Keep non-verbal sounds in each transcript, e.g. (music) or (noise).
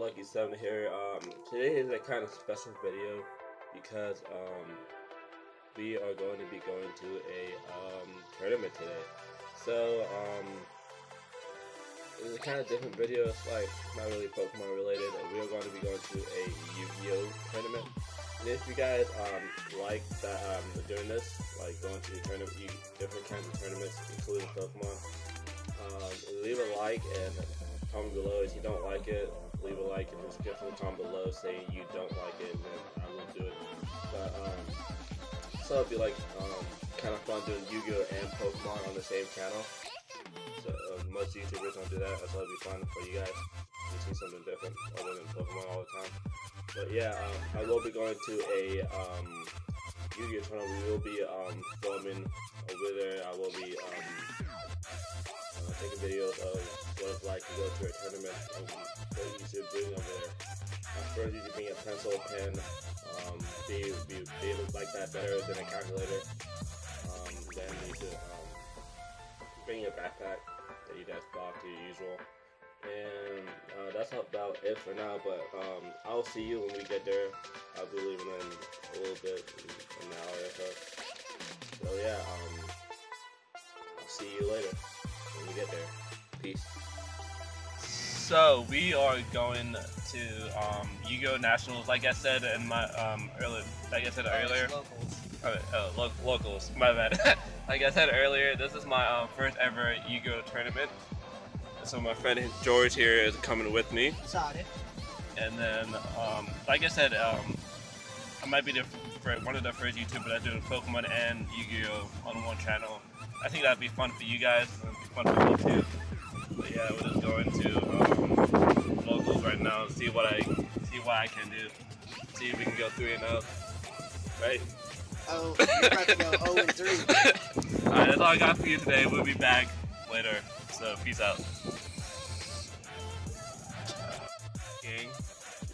Lucky Seven here. Um, today is a kind of special video because um, we are going to be going to a um, tournament today. So um, it's a kind of different video. It's like not really Pokemon related. We are going to be going to a Yu-Gi-Oh tournament. And if you guys um, like that um, doing this, like going to different kinds of tournaments, including Pokemon, um, leave a like and comment below if you don't like it. Leave a like and just give a comment below saying you don't like it, and then I will do it. But um, so it'd be like um, kind of fun doing Yu-Gi-Oh and Pokemon on the same channel. So uh, most YouTubers don't do that. So it'll be fun for you guys to see something different other than Pokemon all the time. But yeah, um, I will be going to a um, Yu-Gi-Oh tournament. We will be um, filming over there. I will be um, uh, taking videos of what it's like to go to a tournament and what you should bring over there. At first, you should bring a pencil, pen, um, be, be able to like that better than a calculator. Um, then you should um, bring your backpack that you just bought to your usual. And uh, that's about it for now, but um, I'll see you when we get there. I'll be leaving in a little bit, an hour or so. So yeah, um, I'll see you later when we get there. Peace. So we are going to um, Yu-Gi-Oh Nationals, like I said in my um, earlier, like I said earlier. Locals. Oh, oh, lo locals, my bad. (laughs) like I said earlier, this is my um, first ever Yu-Gi-Oh tournament. So my friend George here is coming with me, and then um, like I said, um, I might be the one of the first YouTubers that do Pokemon and Yu-Gi-Oh on one channel. I think that'd be fun for you guys, and it'd be fun for me too. But yeah, we're just going to um, locals right now, and see what I see what I can do, see if we can go three and zero, right? Oh, you're about to go 0 (laughs) and 3. Alright, that's all I got for you today. We'll be back later. So peace out. Gang,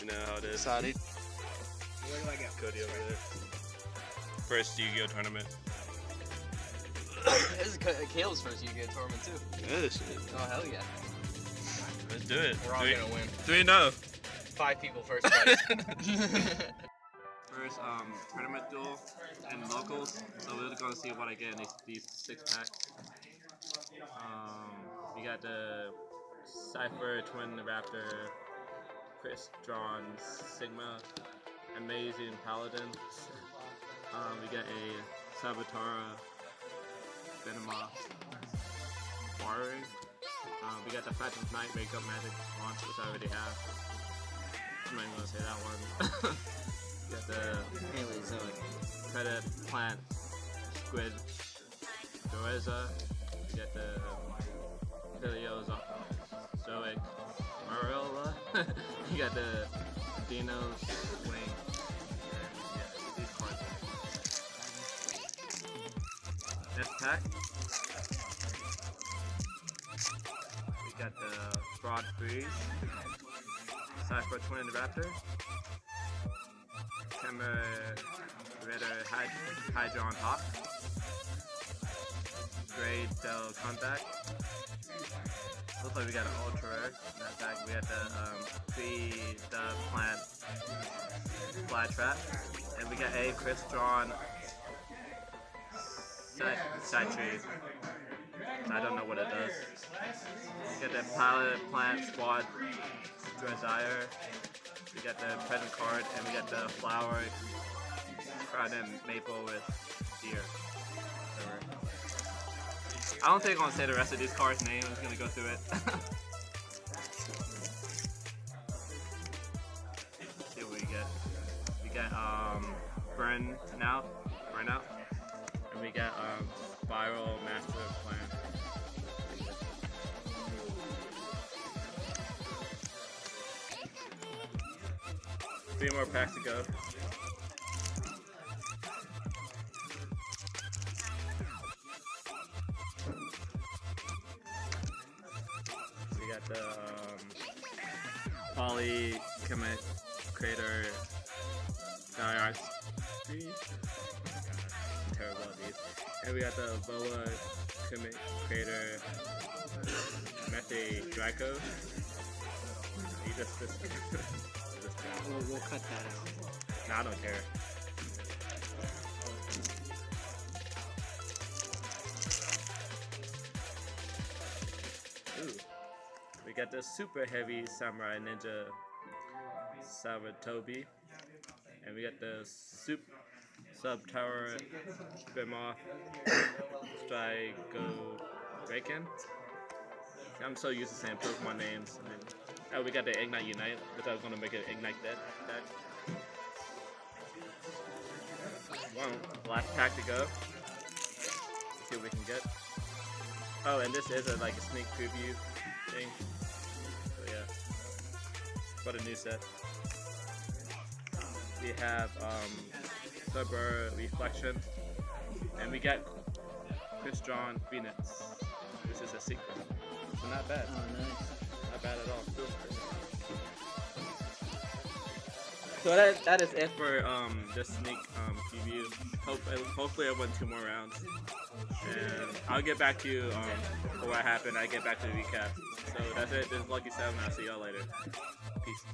you know how it is. Sorry. Where do I go? Cody over there. First Yu-Gi-Oh tournament. This is Ca- Caleb's first Yu-Gi-Oh tournament too. Good Oh hell yeah! Let's do it. We're all three, gonna win. Three and oh. Five people first place. (laughs) First um, tournament duel and locals. So we're gonna see what I get in these, these six packs. Um, we got the Cipher, Twin Raptor, Chris Drawn, Sigma, Amazing Paladin. Um, we got a Sabatara, Venomoth, Barring. Um, we got the Phantom Knight Makeup Magic launch, which I already have. I'm not even gonna say that one. (laughs) we got the Paleozoic. Predator Plant Squid Doreza. We got the Paleozoic Marrella. (laughs) you got the Dino's Wing. Yeah, these cards. Next pack. We got the Broad Freeze. Cipher Twin in the Raptor. Camera Redder Hyd- Hydron Hawk. Grade Del Contact. Looks like we got an ultra rare. That pack we got the um, pre the plant fly trap, and we got a Crystron side, side tree. I don't know what it does. We got the pilot plant squad Desire. We got the present card, and we got the flower and maple with deer. I don't think I'm gonna say the rest of these cards' names. I'm just gonna go through it. (laughs) see what we get. Um burn now, burn out, and we got um spiral master plan. Three more packs to go. We got the um, Poly Commit Crater Diarts. Terrible at these. And we got the Boa Commit Crater Methe Draco. These Just (laughs) this. guy. We'll, we'll cut that out. Nah, I don't care. Ooh. We got the super heavy samurai ninja Sarutobi. And we got the soup sub tower Bemoth Strigo Bacon. I'm so used to saying Pokemon names. I mean, oh, we got the Ignite Unite, which I was gonna make it Ignite that. that. One last pack to go. Let's see what we can get. Oh, and this is a like a sneak preview thing. So yeah, for the new set. We have um, Reflection, and we get Crystron Phoenix. This is a secret, so not bad. Oh, nice. Not bad at all. So that, that is it for um, this sneak um, preview. Hope, hopefully I win two more rounds. And I'll get back to you um, for what happened. I get back to the recap. So that's it. This is Lucky 7. I'll see y'all later. Peace.